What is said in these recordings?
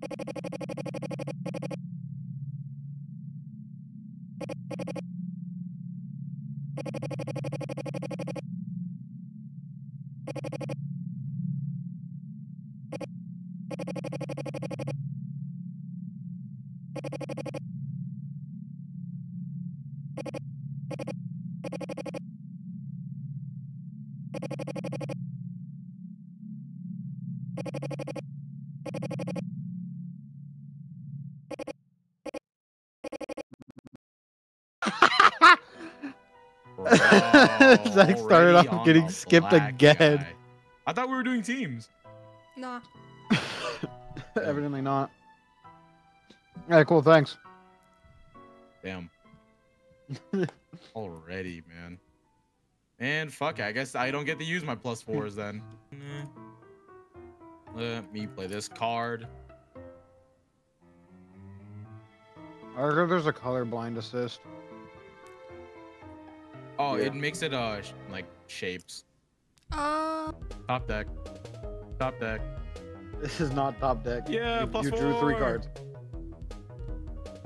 you Zach oh, started off getting skipped again. guy. I thought we were doing teams. Nah. Evidently not. Alright, cool, thanks. Damn. Already, man. And fuck, I guess I don't get to use my plus fours then. Let me play this card. I heard there's a colorblind assist. Oh, Yeah. it makes it uh sh- like shapes. Uh, Top deck. Top deck. This is not top deck. Yeah, you, plus you drew three cards.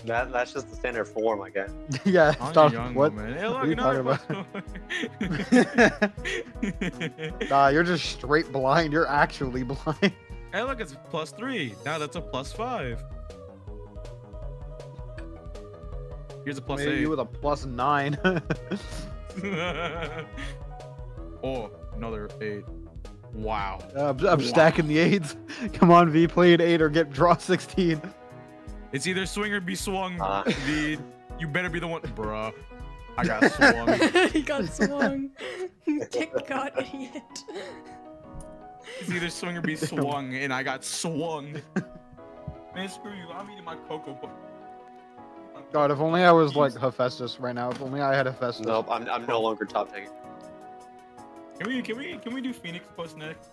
That that's just the standard form, I guess. yeah, stop. What? woman. Hey, what are you talking about? Nah, you're just straight blind. You're actually blind. hey, look, it's plus three. Now that's a plus five. Here's a plus Maybe eight. you with a plus nine. oh, another eight. Wow. Uh, I'm, I'm Wow. stacking the eights. Come on, V, play an eight or get draw 16. It's either swing or be swung. Ah. V. You better be the one, bruh. I got swung. he got swung. Dick got idiot. It's either swing or be swung, and I got swung. Man, screw you. I'm eating my cocoa. Puff. God, if only I was like Hephaestus right now. If only I had Hephaestus. Nope, I'm, I'm no longer top taking. Can we can we can we do Phoenix Quest next?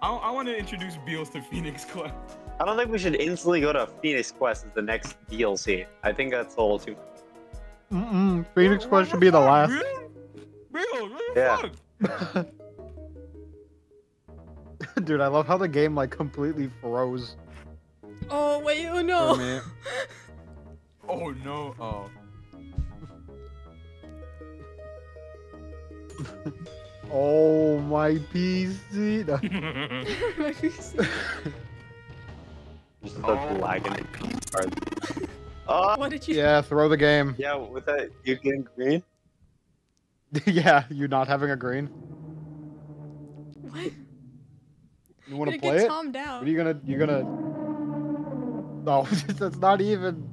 I, I want to introduce Beals to Phoenix Quest. I don't think we should instantly go to Phoenix Quest as the next DLC. I think that's a little too. Mm-mm. Phoenix Quest should be the last. Real? Real? What Yeah. Dude, I love how the game like completely froze Oh wait, oh for no. me. Oh no. Oh. Oh my PC. No. My PC. Just the Oh lag in my the. Oh, what did you? yeah, throw the game. yeah, with that, you getting green? yeah, you're not having a green. What? You want to play get it? Tom What down. are you gonna? You're gonna? No, that's not even.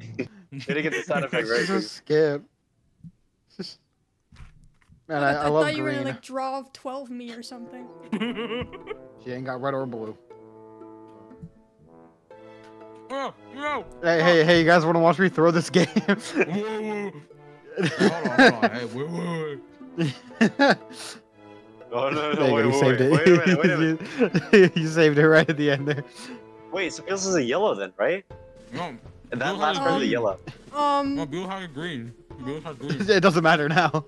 Did get the sound effect right? just a quick. skip. Just- Man, I, I, love thought you were gonna like draw 12 me or something. She ain't got red or blue. oh no. Hey, hey, hey! You guys want to watch me throw this game? Whoa, whoa. Hold on, hold on. Hey, wait, wait, wait. Oh, no, no, There wait, you wait, saved wait, it. wait a minute, wait a minute. you saved it right at the end there. Wait, so this is a yellow then, right? No, And that Blue last has card is a green. yellow. no, Um, Bill had green. Bill had green. It doesn't matter now.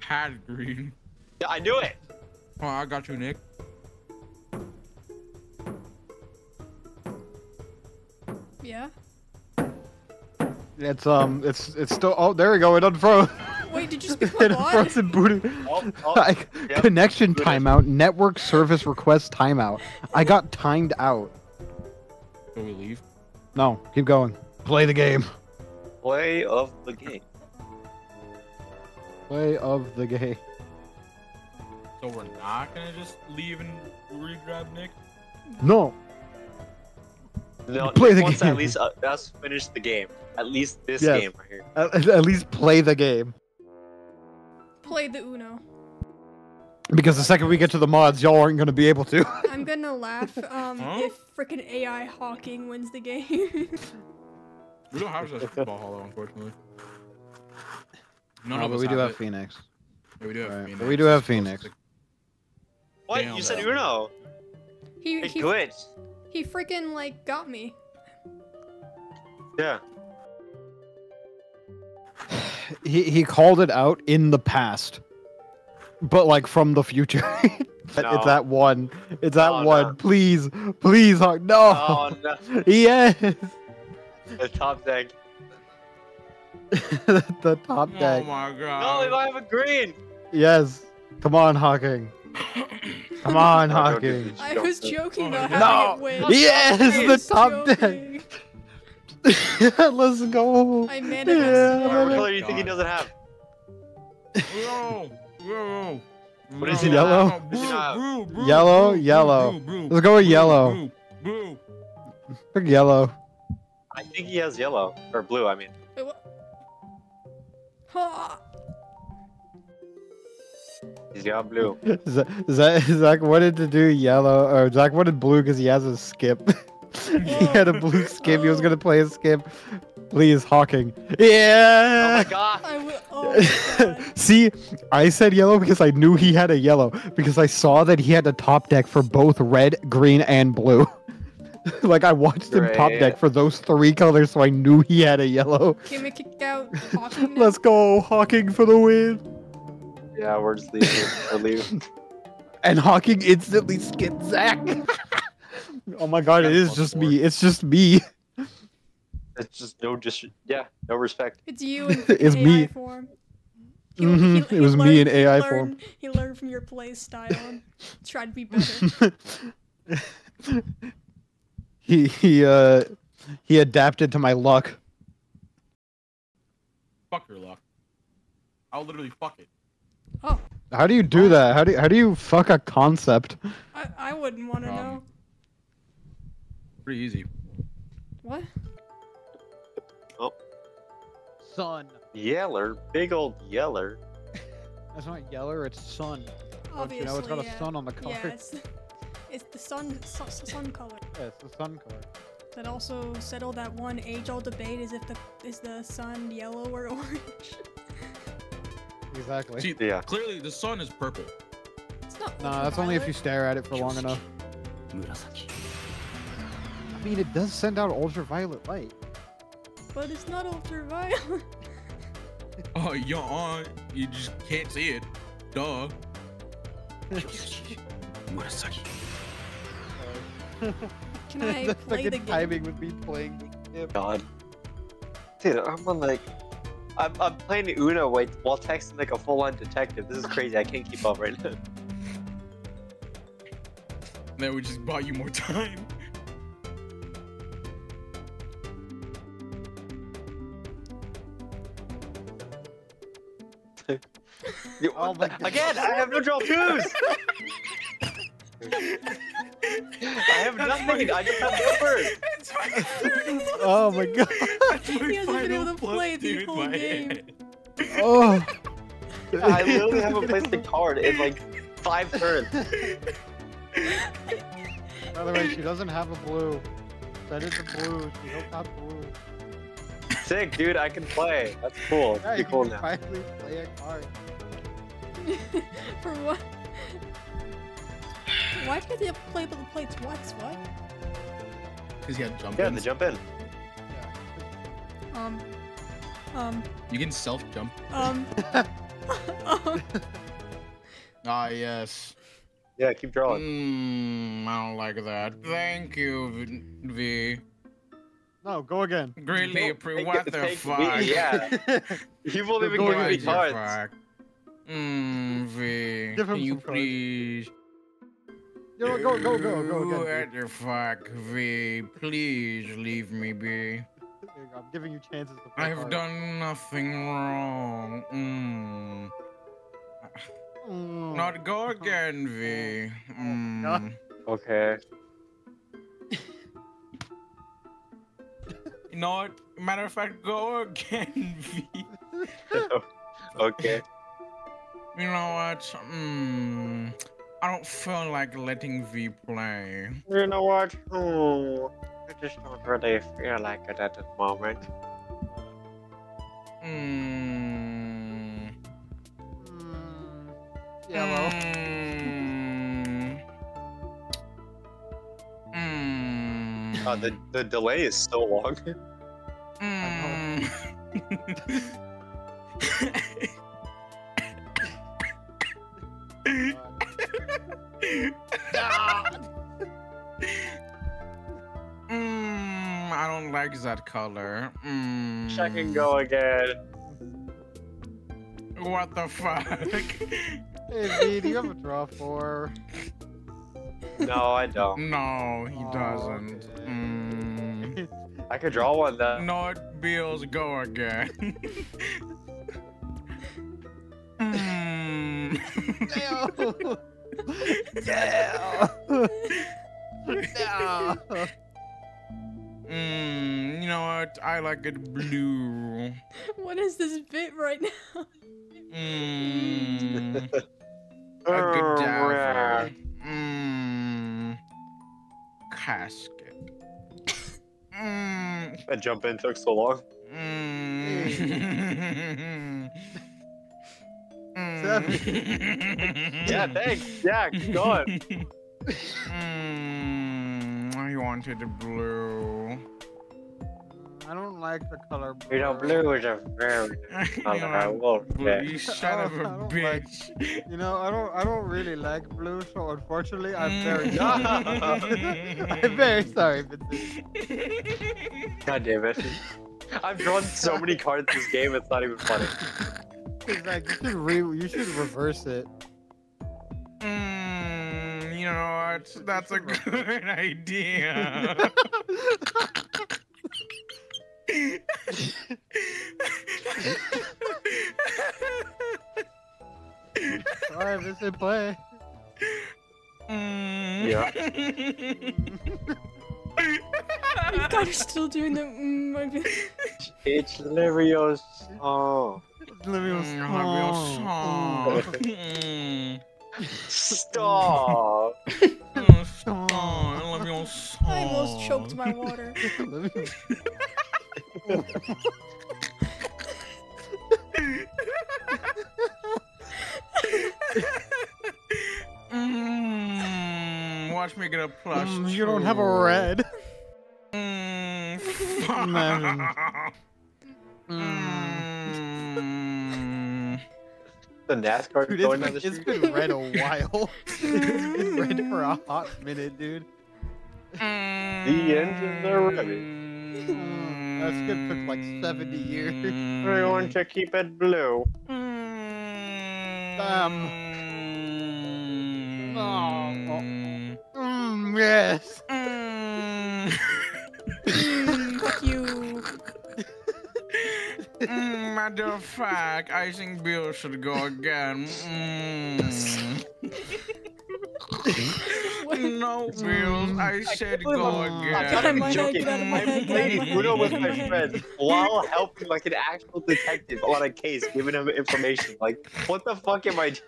Had green. Yeah, I knew it. Oh, I got you, Nick. yeah. It's um, it's it's still. Oh, there we go. It unfroze. Wait, did you speak my it bot? unfroze and booted. Oh, oh, Like, yep, connection booted. timeout. Network service request timeout. I got timed out. Can we leave? No, keep going. Play the game. Play of the game. Play of the game. So we're not gonna just leave and re-grab Nick? No. No, Play the once game. at least uh, us finish the game. At least this Yes. game right here. At, at least play the game. Play the Uno. Because the second we get to the mods, y'all aren't gonna be able to. I'm gonna laugh um, Huh? if freaking AI Hawking wins the game. We don't have such football hollow, unfortunately. None No, of but us we do have it. Phoenix. Yeah, we do have Right, but we do have Phoenix. What? Damn, you said bro. Uno. he It he, glitched. he freaking like got me. Yeah. He he called it out in the past, but like from the future. It's No. at one. It's that Oh, no. one. Please, please, Hawk. No. Oh no, Yes. the top deck. the top Oh deck. my No, god. if I have a green. Yes. Come on, Hawking. Come on, Oh, Hawking. I was joking about No. having it win. Yes, the was top deck. joking. Let's go. I Yeah. What color do you think he doesn't have? Whoa, whoa. What is he Yellow? no, uh, Yellow, yellow. blue, blue, Let's go with yellow. Blue, blue. Pick yellow. I think he has yellow or blue. I mean, Wait, what? Ha! he's got blue. Z- Z- Zach wanted to do yellow, or Zach wanted blue because he has a skip. he had a blue skip. He was gonna play a skip. Please, Hawking. Oh Yeah. my god. I will. Oh my god. See, I said yellow because I knew he had a yellow because I saw that he had a top deck for both red, green, and blue. like I watched him top deck for those three colors, so I knew he had a yellow. Can we kick out Hawking? Let's go, Hawking for the win. Yeah, we're just leaving. We're leaving. And Hawking instantly skipped Zach. oh my god, it That's is plus just four. me. It's just me. It's just no dis. Yeah, no respect. It's you in It's AI me. form. Mhm, it was me in he AI learned, form. He learned from your play style and tried to be better. He he uh he adapted to my luck. Fuck your luck. I'll literally fuck it. Oh, How do you do that? How do you, how do you fuck a concept? I, I wouldn't want to Um, know. Pretty easy. What? Oh. Sun. Yeller, big old yeller. That's not yeller. It's sun. Don't Obviously, you know it's got a sun on the Yeah, color? It's, it's the sun, sun, sun color. Yeah, it's the sun color. That also settled that one age-old debate: is if the is the sun yellow or orange? Exactly. See, Yeah. clearly the sun is purple. It's not. Nah, that's only if you stare at it for long enough. I mean, it does send out ultraviolet light. But it's not ultraviolet. Oh, you're on. You just can't see it. Duh. Can I the play fucking the game? timing would be playing the game. God. Dude, I'm on like. I'm, I'm playing Uno while, while texting like a full on detective. This is crazy. I can't keep up right now. That would just buy you more time. You- Oh my God. Again, I have no draw twos! I have That's nothing. my- I just have numbers. That's Oh my god. That's my He hasn't been able to play the whole game. Oh. I literally haven't placed a card in like five turns. By the way, she doesn't have a blue. Send it to blue. She don't have blue. Sick, dude. I can play. That's cool. Yeah, Be you cool can now. finally play a card. For what? Why'd you have to play the plates twice? What? Because you had jump Yeah, in. the jump in. Um. Um. You can self jump. Um. um. Ah, yes. Yeah, keep drawing. Mm, I don't like that. Thank you, V. v. No, go again. Greatly Don't appreciate. What the take fuck? me, yeah. You won't even Go give me again. Cards. fuck? Mmm, V. Give Can you some cards. Please? Go, go, go, go, go again. What the fuck, V? Please leave me be. There you go, I'm giving you chances to I have cards. done nothing wrong. Mm. Mm. Not go again, V. Mm. Okay. You know what? Matter of fact, go again, V. okay. You know what? Mm. I don't feel like letting V play. You know what? Oh, I just don't really feel like it at the moment. Mm. Mm. Yellow. Mm. Mm. Uh, the the delay is so long. Mm. mm, I don't like that color. Mm. Check and go again. What the fuck? hey, V, do you have a draw four? No, I don't. No, he oh, doesn't. Mm. I could draw one though. Not Bills, go again. mm. yeah. yeah. Mm, you know what? I like it blue. What is this bit right now? Mm. A Oh, cadaver. Mm. Casket. Mm. That jump in took so long. Mm. Mm. Yeah, thanks. Yeah, keep going. Mm, I wanted blue. I don't like the color blue. You know, blue is a very color. I will Blue, you son of a don't like- bitch. You know, I don't. I don't really like blue, so unfortunately, I'm very. Mm. I'm very sorry, Vincent. God damn it. I've drawn so many cards this game, it's not even funny. It's like you should re. You should reverse it. Mm, you know what? That's a good idea. Alright, Vincent, play. Mm. Yeah. You guys are still doing the. Mm, It's Levio's song. Let me Mm, I love your song. Mm. Stop! Mm, song. I love your song. I almost choked my water. Mm, watch me get a plush. Mm, you don't have a red. Mm, Imagine. Mm. NASCAR Dude, going it's, down the been, it's street. been red a while. it's been red for a hot minute, dude. The engines are ready. That skip took like 70 years. We're going to keep it blue. Damn. Mm. Mm, yes. Matter of fact, I think Bill should go again. Mm. no, Bill, I said believe go I'm- again. I'm Get out not of my even head, joking. get my I'm head, get out of playing my Uno with my of my friend head. while helping like an actual detective on a case, giving him information. Like, what the fuck am I doing?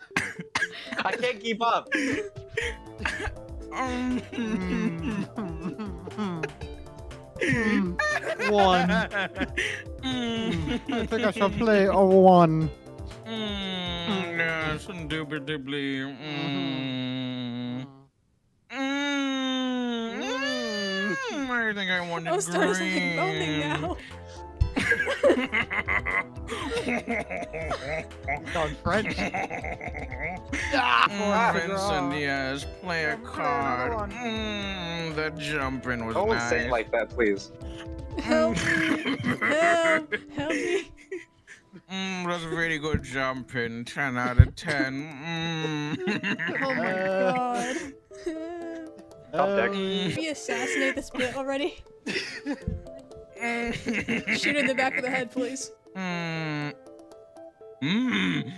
I can't keep up. Mm. One. Mm. I think I shall play a one. Mm, yes, indubitably. Mm. Mm. Mm. I think I wanted Oh, stars like green. moaning now. It's on French. Mm, Vincent, yes, play a card. on. Mm, the jumping was Don't nice. say it like that, please. Help me. Help. Help me. Mm, that's a really good jumping. 10 out of 10. Mm. Oh my god. Top deck. Um, we assassinate this bit already. Shoot in the back of the head, please. Mm. Mm.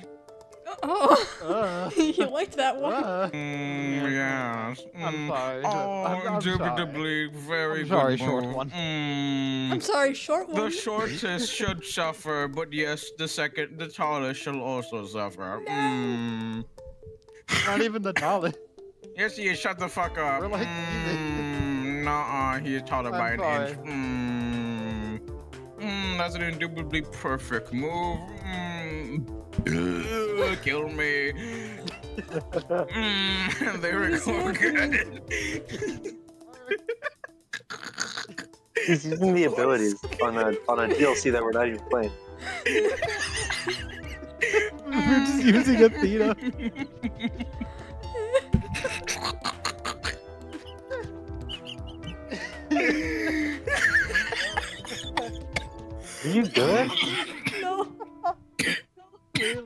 Oh, uh, you liked that one. uh, Mm, yes. I'm Mm. sorry. Oh, I'm, I'm sorry. indubitably, very I'm sorry, good short move. one. Mm. I'm sorry, short one. The shortest should suffer, but yes, the second, the tallest shall also suffer. No. Mm. Not even the tallest. Yes, you. Shut the fuck up. We're like mm, Nuh-uh, he is taller by I'm an sorry. inch. Mm. Mm, that's an indubitably perfect move. Mm. Ugh, Kill me. Mm, there we What is go. Good. He's using the abilities on a on a DLC that we're not even playing. We're just using Athena. Are you good? No.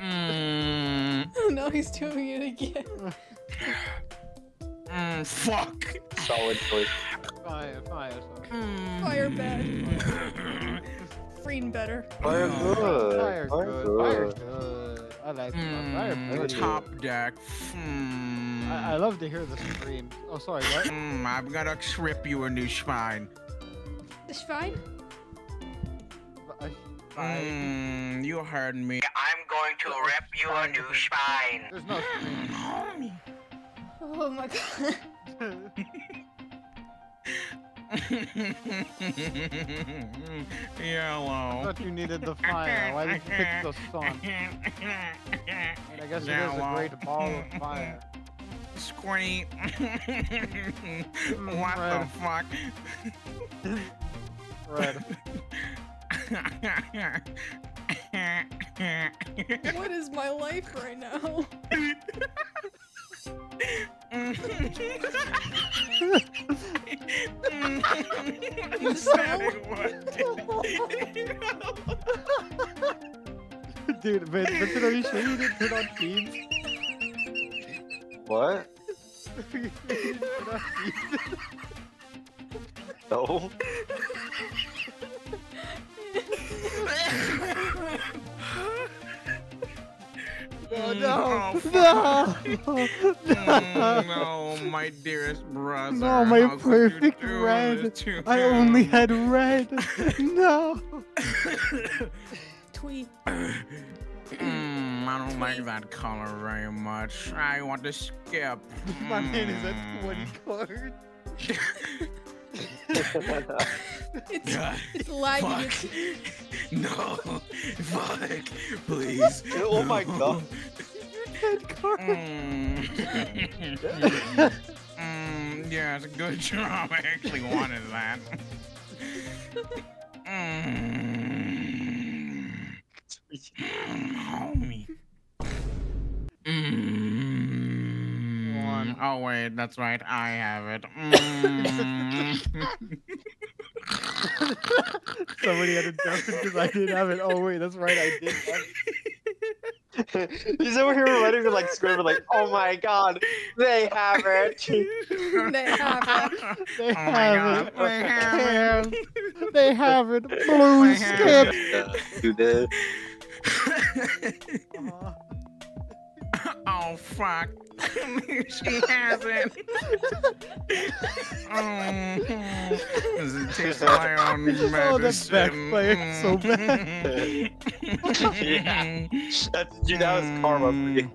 Mm, no, he's doing it again. mm, fuck. Solid choice. Fire, fire, fire. Mm. Fire bad. Green better. Fire Oh, good. Fire Fire good. Fire good. good. I like mm, fire good. top deck. Mm. I, I love to hear the scream. Oh, sorry, what? Mm, I'm gonna trip you a new spine. It's fine. I- I- Mm, you heard me. I'm going to rip you a new spine. There's no homie. Oh my god. I Yellow. thought you needed the fire. Why did you pick the sun? And I guess it is a great ball of fire. Squirty. what Red. the fuck? Red. What is my life right now? Dude, Vin, Vincent, are you sure you didn't turn on Teams? What? You didn't turn on Teams? No. Oh, Mm, no! oh, No! Mm, No! no, my dearest brother. No, my how perfect do red. I only had red. No! Tweet. Mm, I don't like that color very much. I want to skip. My man is at Mm. 20 card. It's God, it's lagging. fuck. It's, No, fuck, please. Oh my no. God. Red card. Mm. mm, yes, good job. I actually wanted that. Mm. Mm, homie. Mm. One. Oh wait, that's right. I have it. Mm. Somebody had to jump because I didn't have it. Oh wait, that's right, I did have it. He's over here reminding me like screaming like, oh my god, they have it. they have it. They Oh my have God, it. they have Damn. They have it. Blue skip. Do this. Uh, oh fuck. she hasn't. oh, does it taste my own medicine? Oh, that backfired so bad. Yeah. That's dude, that was karma for you.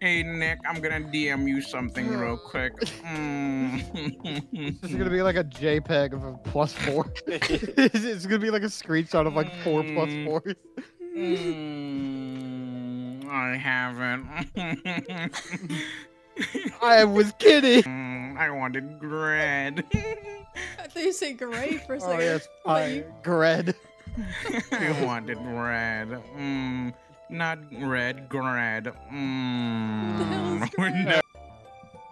Hey Nick, I'm gonna DM you something real quick. Mm. This is gonna be like a JPEG of a plus four. it's it's gonna be like a screenshot of like four Mm. fours. Mm, I haven't. I was kidding. Mm, I wanted bread. I thought you said gray for a second. Oh yes, But I you- Gred. I wanted red. Mm, not red, bread. Mm, the hell is no.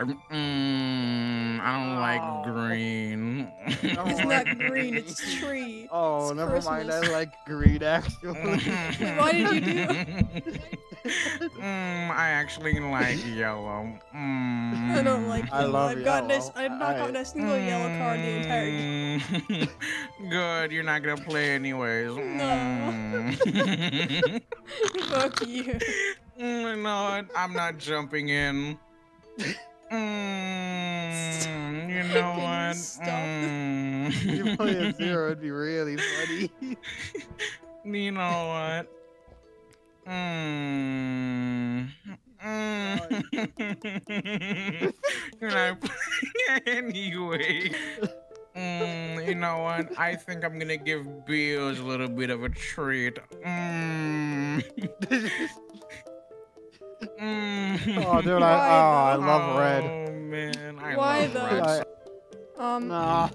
Mm, I don't Oh. like green. It's not green, it's tree. Oh, It's never mind. I like green actually. why did you do- mm, I actually like yellow. Mm. I don't like I love I've gotten this. yellow. I've not I- gotten a single yellow card the entire game. Mm. Good, you're not gonna play anyways. Mm. Fuck you. Mm, you know what? I'm not jumping in. Mm, you know Can you what? stop? If you play a Mm. zero, it'd be really funny. you know what? Mm. Mm. You're not playing anyway. Mm, you know what? I think I'm gonna give Beals a little bit of a treat. Mm. Mm. oh, dude, I, Why oh, I though? love red. Oh man, I Why love though? red. I, Um, no.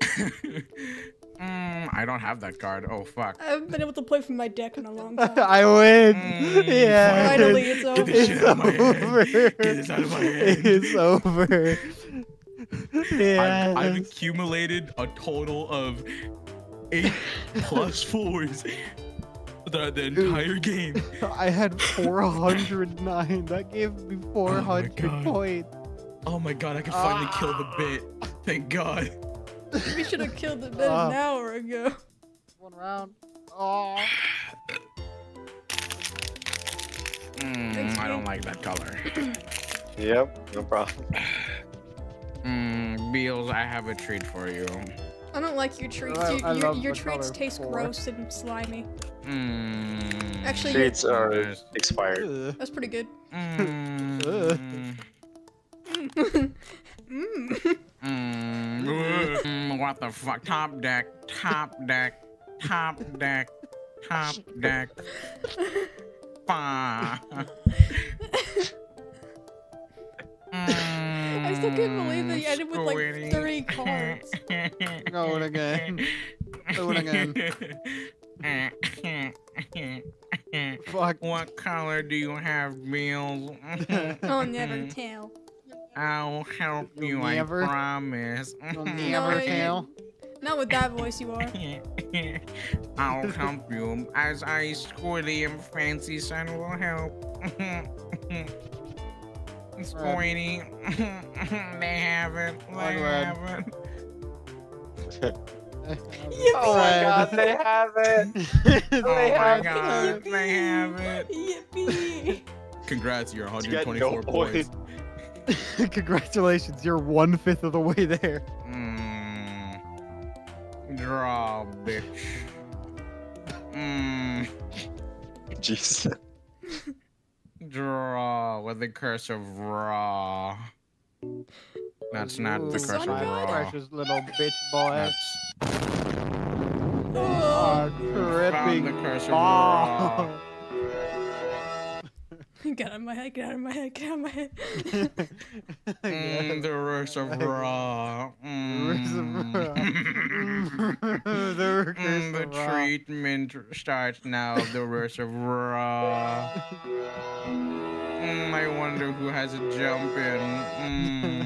mm, I don't have that card. Oh fuck. I haven't been able to play from my deck in a long time. I win. Mm, yeah. Finally, it's over. Get this It's out of my head. Get this out of my head. It's over. Yeah. I've, I've accumulated a total of eight plus fours throughout the entire game. I had 409. That gave me 400 God. points. Oh my god, I can finally kill the bit. Thank God. We should have killed the bit Ah. an hour ago. One round. Oh. Mm, I don't like that color. Yep, no problem. Mm, Beals, I have a treat for you. I don't like your treats. I- You- I your your treats taste four. gross and slimy. Mm, Actually, Treats are expired. Ugh. That's pretty good. Mm, mm. mm, mm, what the fuck? Top deck, top deck, top deck, top deck. Fuck. I still can't believe that you ended with like three cards. Going again. Going again. Fuck. What color do you have, Beals? I'll never tell. I'll help You'll you, I never- promise. You'll never you- tell. Not with that voice you are. I'll help you, as I, Squiddy and Fancy Son will help. Squiddy, they have it, they Onward. have it. Oh my god, they have it! Oh They my have god, it. they have it. Yippee! Congrats, you're You 124 no points. Congratulations, you're one fifth of the way there. Mm. Draw, bitch. Mm. Jeez. Draw with the curse of raw. That's not the Ooh, curse of Son raw. Precious little bitch boy. That's Oh, Oh, found the tripping. curse of raw. ball. get out of my head, get out of my head, get out of my head. Mm, the curse of raw. Mm. the Mm, the treatment starts now. The rush of raw. Mm, I wonder who has a jump in. Mm.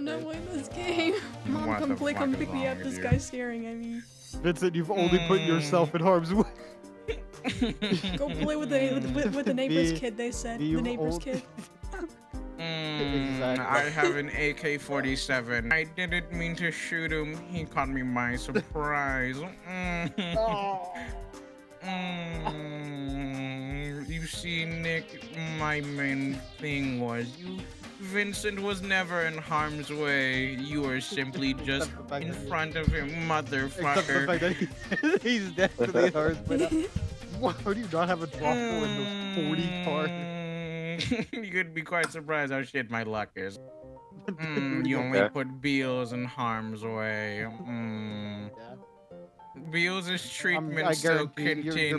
I'm not playing this game. Mom, What come play, come pick me up. This you? guy's staring at me. Vincent, you've only put yourself in harm's way. Go play with the with, with, with the neighbor's Be- kid. They said the neighbor's old- kid. Mm, Exactly. I have an AK-47. I didn't mean to shoot him. He caught me by surprise. Mm. Mm. You see, Nick, my main thing was you. Vincent was never in harm's way. You were simply just Except the fact in front of him, Except for the motherfucker. he, he's definitely in harm's way. Why do you not have a draw four in those 40 cards? Mm, you could be quite surprised how shit my luck is. Mm, you only Okay. put Beals in harm's way. Mm. Yeah. Beals' treatment I still guarantee you're- you're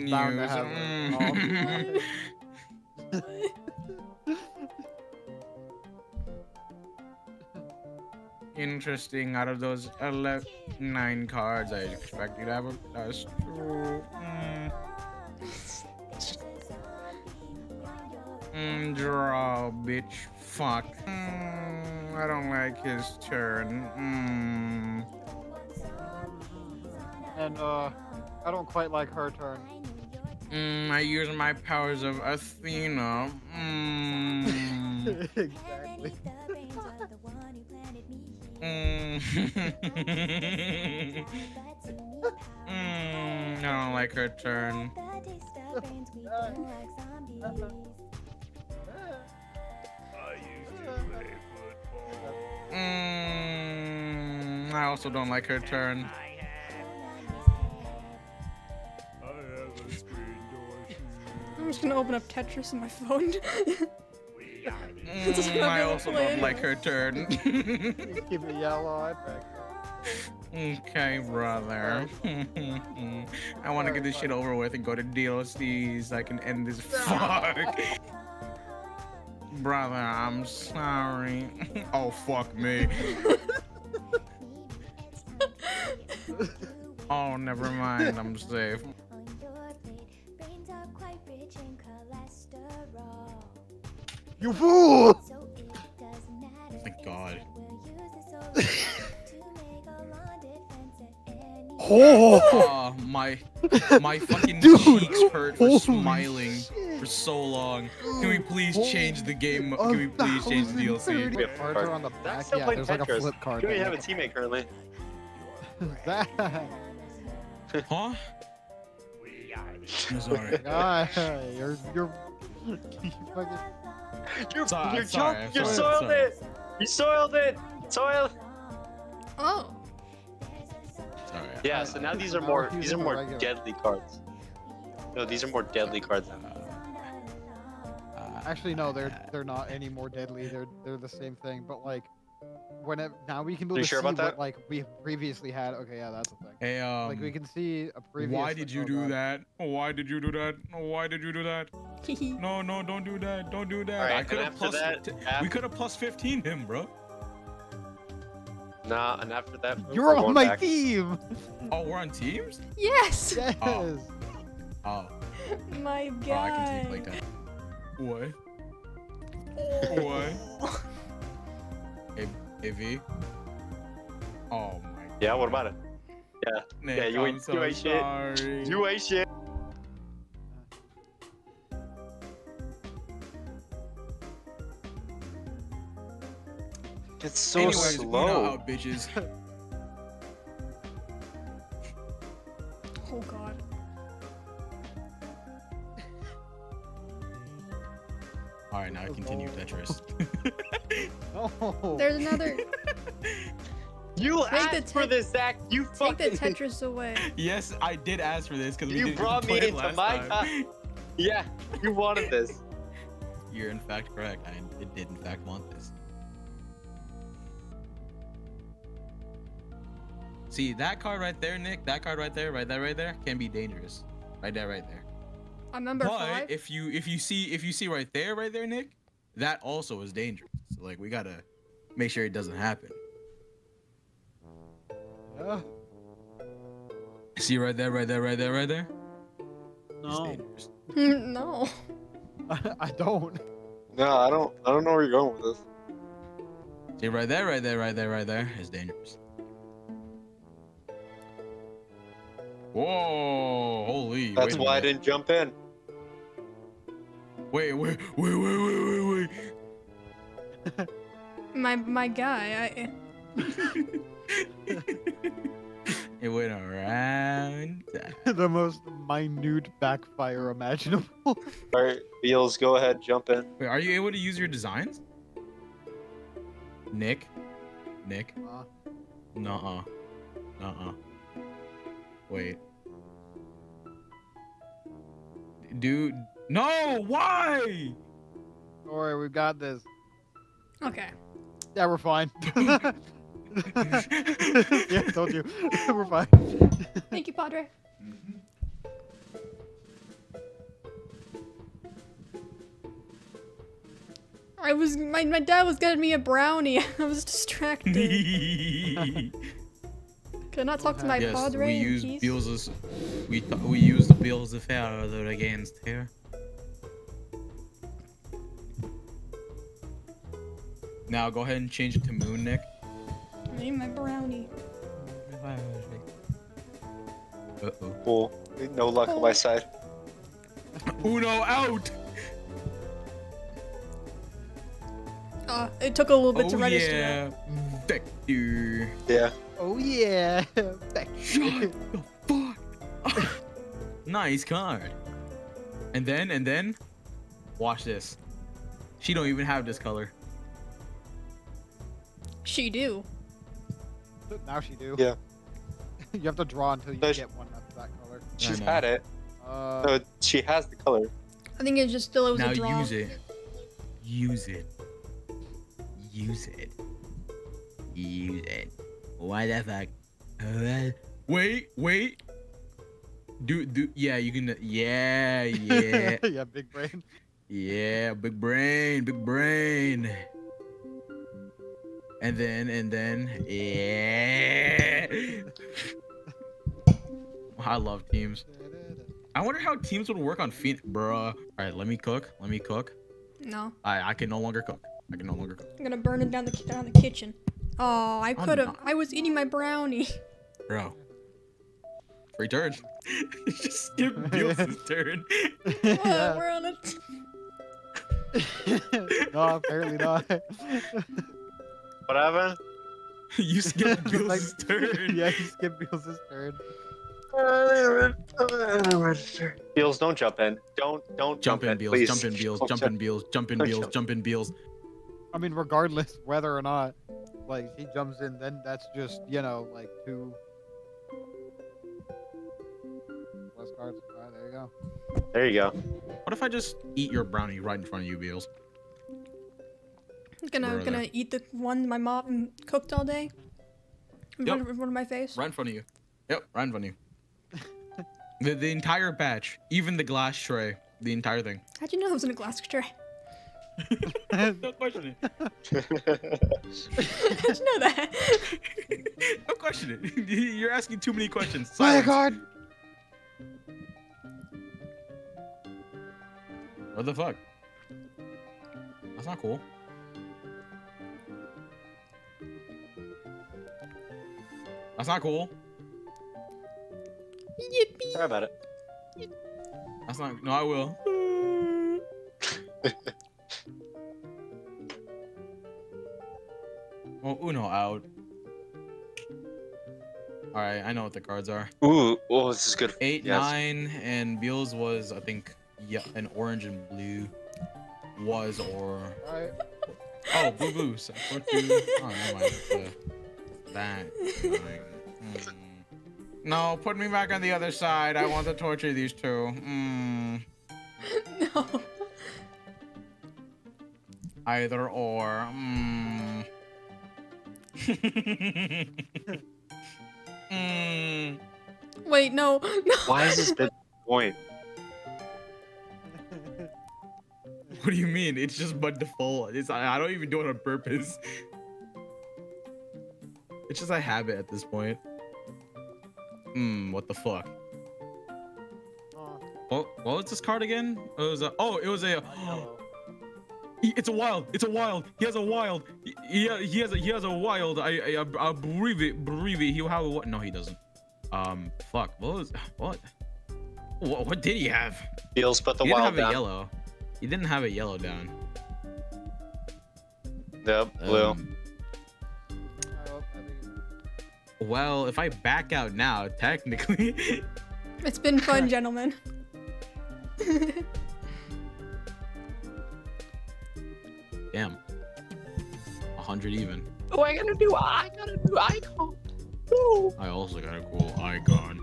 Interesting. Out of those 11, nine cards, I expect you to have a that's true. Mm. Mm, draw, bitch. Fuck. Mm, I don't like his turn. Mm. And, uh, I don't quite like her turn. Mm, I use my powers of Athena. Mm. exactly. Mm. mm, I don't like her turn. Mm, I also don't like her turn. I'm just gonna open up Tetris on my phone. This is Mm, I also don't like her turn. Keep it yellow, I think. okay, brother. I want to get this shit over with and go to DLCs. so I can end this fuck. brother, I'm sorry. oh, fuck me. oh, never mind. I'm safe. You fool! Thank God. Oh, Oh, my my fucking Dude, cheeks hurt for holy smiling shit. for so long. Can we please change the game? Can we please change the DLC? 1,030 cards are on the I'm back. still Yeah, playing there's like a Tetris. flip card. You don't even that have a teammate currently. that. Huh? I'm sorry. Ah, you're you're you fucking You, Sorry, you I'm sorry, I'm you sorry, I'm soiled sorry. it! You soiled it! Soiled! Oh. Sorry. Yeah, so now these are more these are more regular. deadly cards. No, these are more deadly cards. Uh, actually no, they're they're not any more deadly. They're they're the same thing, but like when it, now we can be You able to sure see about what that? like we previously had. Okay, yeah, that's a thing. Hey, um, like we can see a previous. why did you oh, do God. that? Why did you do that? Why did you do that? No, no, don't do that. Don't do that. Alright, I could have plus. that, t- we could have plus 15 him, bro. Nah, and after that, You're on my back. team. Oh, we're on teams? yes. Yes. Oh. Oh, My oh I guy. can take like that. What? Oh. What? Hey, hey Oh my. Yeah, what about it? Nick, Yeah, you I'm ain't- so you ain't shit. You ain't shit. It's so Anyways, we know slow. how bitches. All right, now I continue Tetris. Oh. There's another. You Take the asked for this, Zach. You Take the. Tetris away. yes, I did ask for this because we You didn't brought me it into last my time. time. yeah, you wanted this. You're in fact correct. I did- did in fact want this. See that card right there, Nick. That card right there, right there, right there, can be dangerous. Right there, right there. I'm number but five. if you if you see if you see right there, right there, Nick, that also is dangerous. So like we gotta make sure it doesn't happen. Yeah. See right there, right there, right there, right there. No, no. I don't. No, I don't. I don't know where you're going with this. See right there, right there, right there, right there is dangerous. Whoa! Holy! That's why I didn't jump in. Wait, wait, wait, wait, wait, wait, wait. My my guy. I. it went around. the most minute backfire imaginable. All right, Beals, go ahead, jump in. Wait, are you able to use your designs? Nick? Nick? Uh, Nuh-uh. Nuh-uh. Wait. Dude, no! Why? don't worry, we've got this. Okay. Yeah, we're fine. yeah, told you. we're fine. Thank you, Padre. Mm-hmm. I was my my dad was getting me a brownie. I was distracted. yes, Could I not talk to my Padre we use peace? bills as we th- we use the bills of father against her. Now go ahead and change it to Moon, Nick. I need my brownie. Uh oh. Cool. No luck on my side. Uno out. Uh, it took a little bit oh to register. yeah, Vector. Yeah. Oh yeah. Back. Shut the fuck. nice card. And then and then, watch this. She don't even have this color. She do. now she do. Yeah. you have to draw until you No, get one that's that color. She's know. had it. Uh, No, she has the color. I think it's just still it was now a draw. use it. Use it. Use it. Use it. Why the fuck? Uh, wait, wait. Do do yeah, you can yeah, yeah. yeah, big brain. yeah, big brain, big brain. And then and then yeah. I love teams. I wonder how teams would work on Phoenix, bruh. All right, let me cook. Let me cook. No, I I can no longer cook. I can no longer cook. I'm gonna burn it down the down the kitchen. Oh, I could have. I was eating my brownie. Bro. Free turn. Just skip Beals' turn. What? yeah. We're on a. no, apparently not. What happened? you skip Beals' Like- turn. yeah, you skip Beals' turn. Beals, don't jump in. Don't don't Jump jump, in, Beals. Jump in, Beals. Jump in, Beals. Jump in, Beals. jump. Jump in, Beals. I mean, regardless whether or not, like, he jumps in, then that's just, you know, like two. Less cards. Alright, there you go. There you go. What if I just eat your brownie right in front of you, Beals? Gonna Where are gonna they? eat the one my mom cooked all day. In Yep. front, of, in front of my face. Right in front of you. Yep, right in front of you. the, the entire batch, even the glass tray, the entire thing. How'd you know it was in a glass tray? Don't question it. How'd you know that? Don't question it. You're asking too many questions. Fire Silence. card! What the fuck? That's not cool. That's not cool. Yippee! Sorry about it. That's not. No, I will. well, Uno out. All right, I know what the cards are. Ooh, oh, this is good. Eight, Yes. nine, and Beals was I think yeah, an orange and blue. Was or Alright. oh blue blue. So four, two. Oh, never mind. Uh, that. Nine. Hmm. No, put me back on the other side. I want to torture these two. Hmm. no. Either or. Mm. mm. Wait, no, no. Why is this the point? What do you mean? It's just by default. It's I I don't even do it on purpose. It's just a habit at this point. Hmm. What the fuck? Oh, What, what was this card again? It was a. Oh, it was a. He- It's a wild. It's a wild. He has a wild. He, he, he has a he has a wild. I I, I, I believe it. Believe it. He'll have a what? No, he doesn't. Um. Fuck. What was what? What, what did he have? Beals, put the he didn't wild have a yellow. He didn't have a yellow down. Yep, blue. Um, well, if I back out now, technically, It's been fun, gentlemen. damn, a hundred even. Oh, I gotta do. I gotta do icon. Ooh. I also got a cool icon.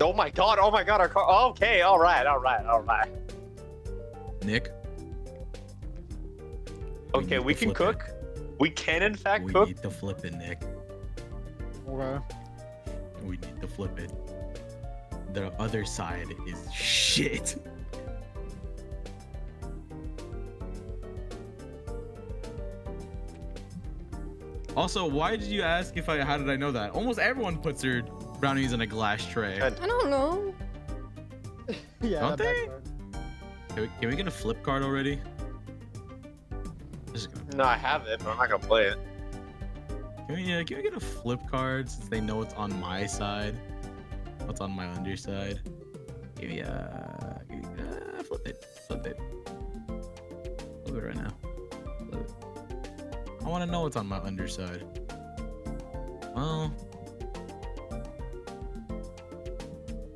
Oh my god! Oh my god! Our car. Okay, all right, all right, all right. Nick. Okay, need we can flip it. cook. We can in fact We cook. need to flip it, Nick. Okay. We need to flip it. The other side is shit. Also, why did you ask if I? How did I know that? Almost everyone puts their brownies in a glass tray. Good. I don't know. Yeah, Don't they? Can we, can we get a flip card already? This is gonna- No, I have it, but I'm not gonna play it. Can we, yeah, can we get a flip card since they know it's on my side? What's on my underside? Give me a. Give me, uh, flip it. Flip it. Flip it right now. Flip it. I want to know what's on my underside. Well.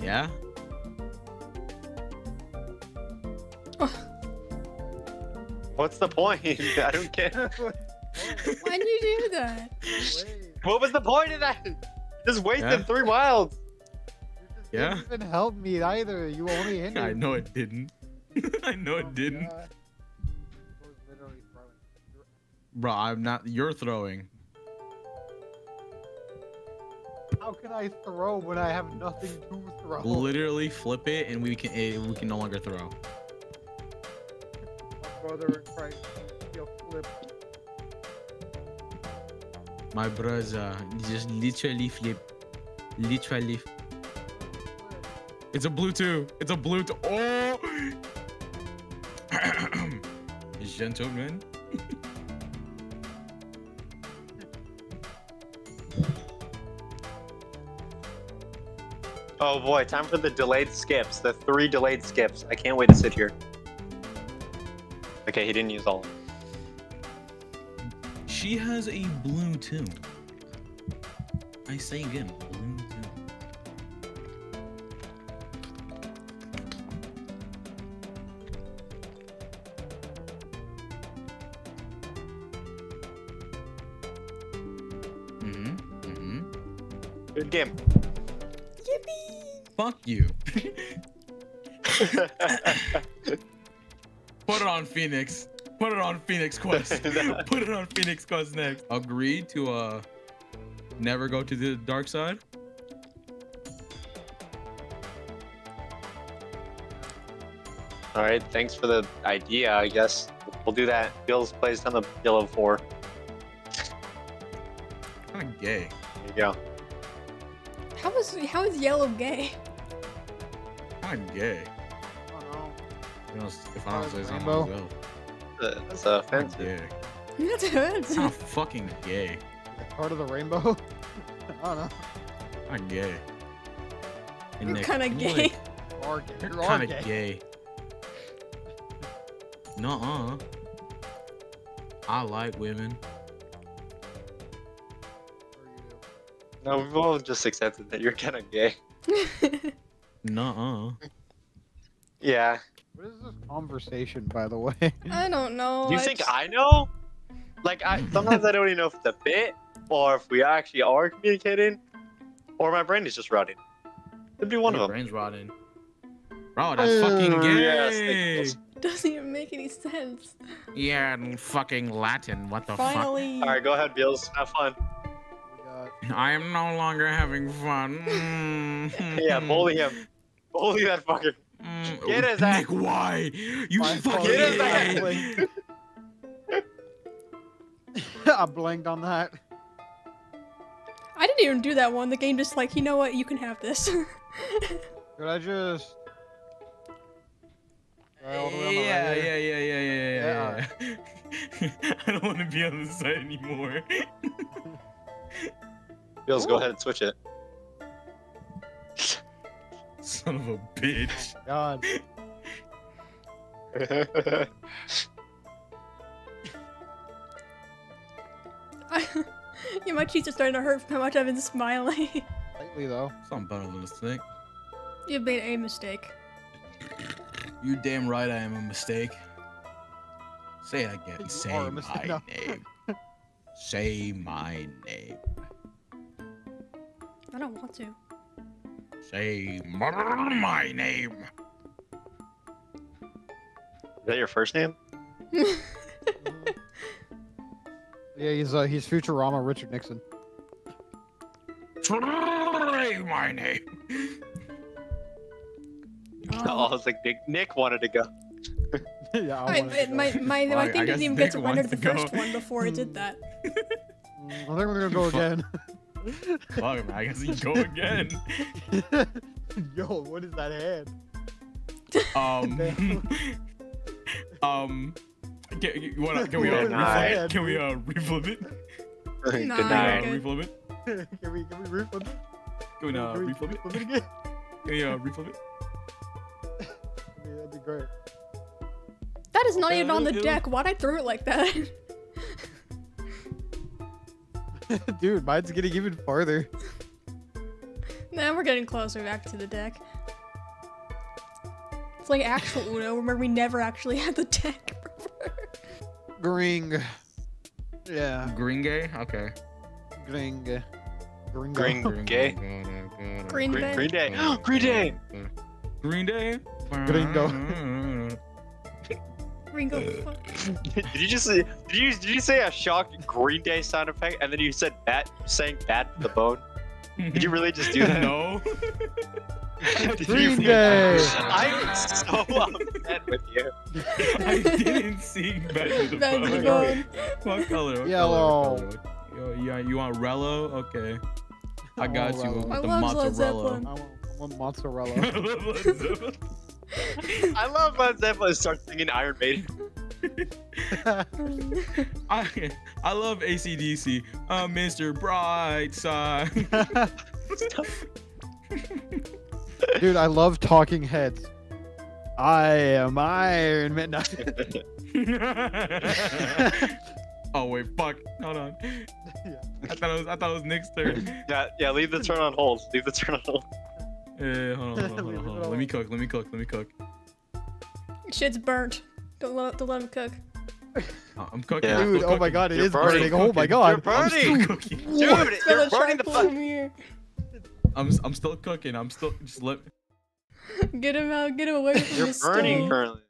Yeah? What's the point? I don't get. Why'd you do that? What was the point of that? Just wasted Yeah. three wilds. you just Yeah? didn't even help me either. You only hindered. I know it didn't. I know Oh, it didn't. God. I was literally throwing. You're- Bro, I'm not. You're throwing. How can I throw when I have nothing to throw? Literally flip it and we can eh, we can no longer throw. My brother in Christ, you flip. My brother just literally flip. Literally. It's a blue two. It's a blue two. Oh! Gentlemen. Oh boy, time for the delayed skips. The three delayed skips. I can't wait to sit here. Okay, he didn't use all. She has a blue too. I say again, blue too. Mm-hmm. Mm-hmm. Good game. Yippee! Fuck you. Put it on Phoenix. Put it on Phoenix Quest. Put it on Phoenix Quest next. Agree to uh never go to the dark side. all right, thanks for the idea. I guess we'll do that. Bill's placed on the yellow four. Kind of gay. There you go. How is how is yellow gay? Kind of gay. Oh no. You know, if I don't say something, Rainbow. I'll go. Uh, That's uh, Kinda offensive. gay. That's It's offensive. not fucking gay. Part of the rainbow. I don't know. I'm gay. Hey, You're kinda gay. like- You are gay. You're You are kind gay. of gay. Nuh-uh. I like women. No, we've all just accepted that you're kind of gay. Nuh-uh. Yeah. What is this conversation, by the way? I don't know. Do you I think just- I know? Like, I sometimes I don't even know if it's a bit or if we actually are communicating, or my brain is just rotting. Could be one Your of them. brain's rotting. Bro, that's fucking Uh, gay. yes, doesn't even make any sense. Yeah, in fucking Latin. What the fuck? Finally. All right, go ahead, Beals. Have fun. We got fuck? I am no longer having fun. Yeah, bully him. Bully that fucker. Mm. Get his ass. Nick, why? You my fucking Get his. I ass. blinked. I blanked on that. I didn't even do that one. The game just like, you know what? You can have this. Could I just? Right, all the way on the right Yeah, yeah, yeah, yeah, yeah, yeah, yeah. I don't want to be on this side anymore. Beals, go ahead and switch it. Son of a bitch. God. yeah, my cheeks are starting to hurt from how much I've been smiling. Slightly though. Something better than a snake. You've made a mistake. You damn right I am a mistake. Say it again. You Say my mistake. No. name. Say my name. I don't want to. Say my name. Is that your first name? Yeah, he's uh, he's Futurama Richard Nixon. Say my name. Oh, I was like, Nick, Nick wanted to go. yeah, I, I, wanted to it- go. my my, Well, my I- thing I didn't even Nick get to wants the to go. first one before it did that. I think we're gonna go again. Fuck, man, I guess you go again. Yo, what is that hand? Um. um. Can, you wanna, can we uh, reflip it? Can we uh reflip it? Nah, Good Can we uh, reflip it? can we can we reflip it? Can we uh Can we reflip it? reflip it again? Can we uh reflip it? Yeah, that'd be great. That is not Okay, even on the deck. Why'd I throw it like that? Dude, mine's getting even farther. Now we're getting closer back to the deck. It's like actual Uno. Remember, we never actually had the deck. Gring. Yeah, Green gay? Okay. gring. Gringo. Green Gay? Green Green, Day. Green Day. Green Day. Green Day. Gringo. Ringo. did you just say, did you did you say a shocked Green Day sound effect and then you said bat saying bat to the bone? Did you really just do that? no. Did you Green really- Day. I'm so upset with you. I didn't see bat to the Bad Bone. bone. What color? What Yellow. Color? What color? Yo, yeah, you want Rello? Okay. I got you Rello. I the love Led mozzarella. I want, I want mozzarella. I love when Zeppelin starts singing Iron Maiden. I, I love ACDC. Uh, Mr. Brightside. Dude, I love talking heads. I am Iron Man. Oh wait, fuck. Hold on. I thought it was I thought it was Nick's turn. yeah, yeah. Leave the turn on hold. Leave the turn on hold. Yeah, hold on, hold on, hold on, hold on. Let me cook. Let me cook. Let me cook. Shit's burnt. Don't let, don't let him cook. Oh, I'm cooking. Yeah. I'm Dude, oh my god, it You're is burning. burning. Oh my You're god. burning. I'm still cooking. Dude, It's you're gonna burning the try fuck. here. I'm I'm still cooking. I'm still just let. Get him out. Get him away from You're the burning stove. currently.